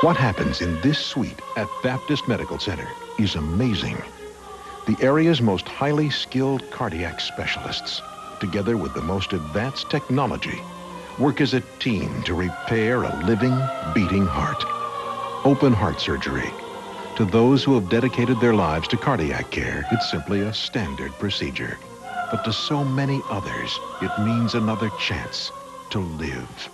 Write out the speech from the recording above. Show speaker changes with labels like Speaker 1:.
Speaker 1: What happens in this suite at Baptist Medical Center is amazing. The area's most highly skilled cardiac specialists, together with the most advanced technology, work as a team to repair a living, beating heart. Open heart surgery. To those who have dedicated their lives to cardiac care, it's simply a standard procedure. But to so many others, it means another chance to live.